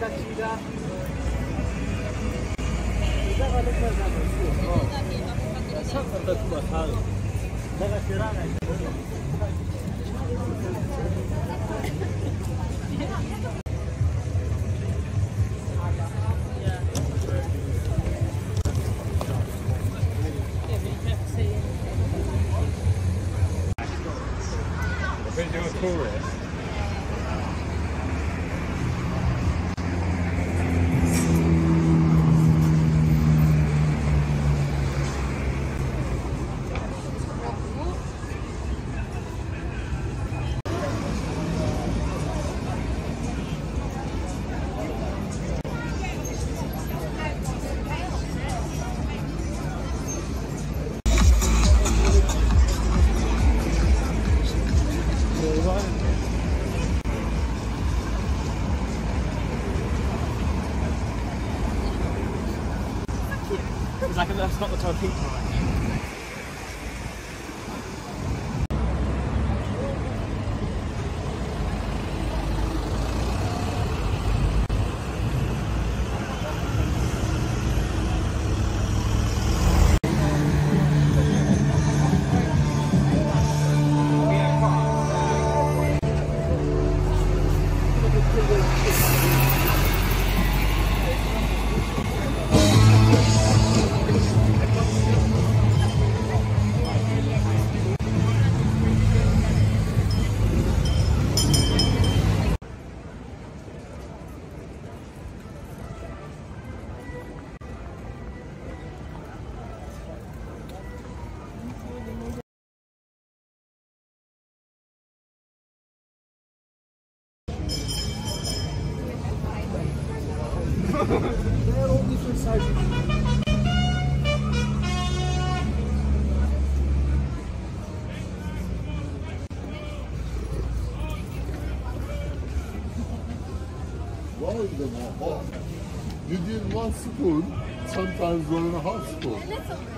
깎입니다. 이자가 됐다, 나 참, 나 그만 사. 내가 계란에. They're doing tourists. Like that's not the type of people. They're Did you want spoon? Sometimes one and a half spoon.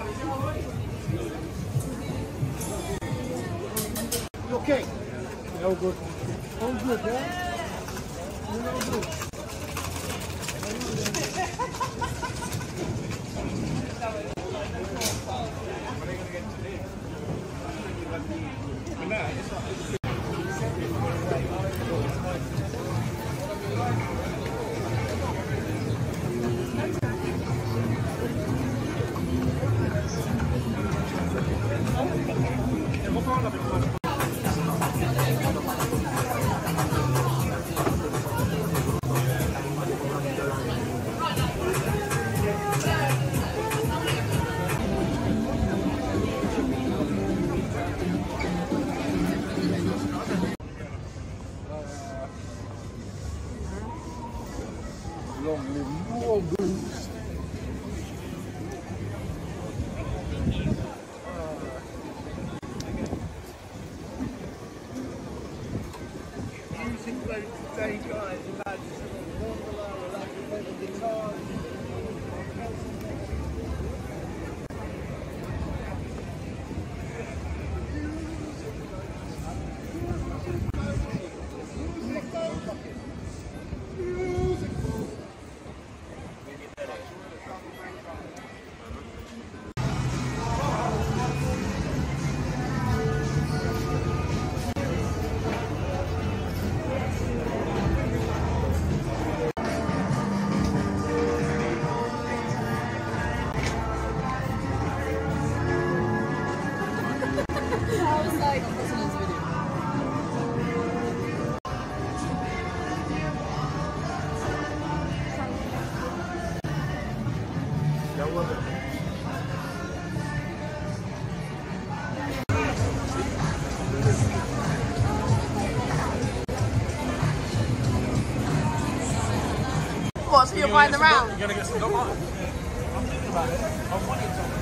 You okay? All good. All good, yeah? You know good. What, so you're buying them round? You're gonna get some I'm thinking about it. I something.